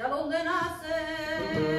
ya donde nace.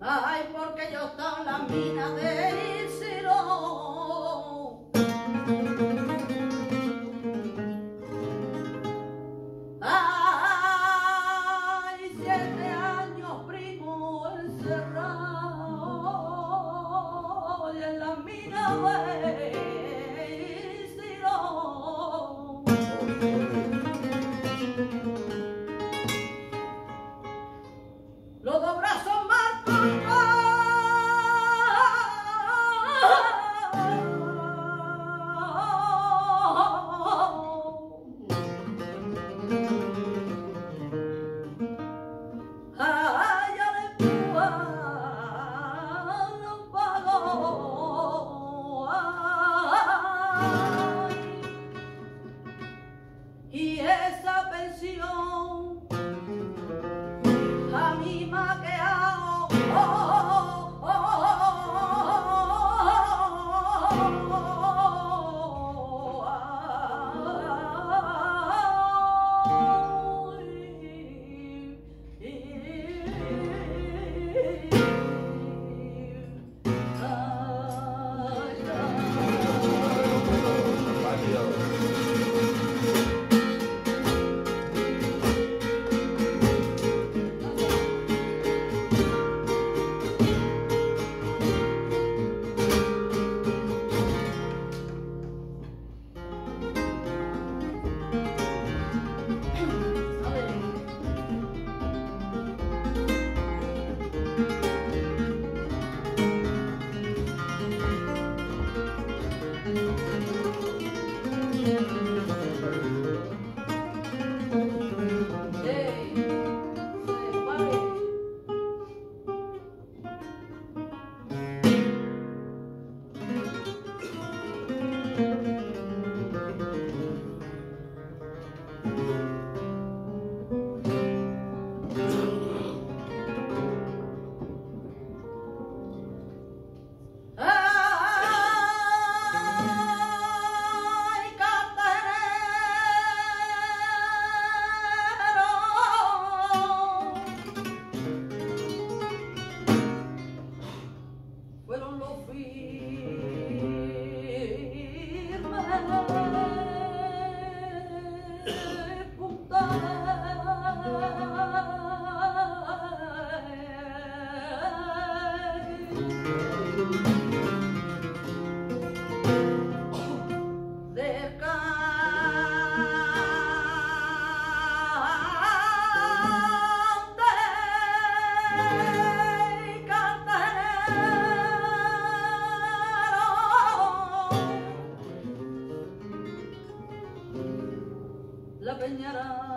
Ay, porque yo estaba en la mina de... la pensión. señora.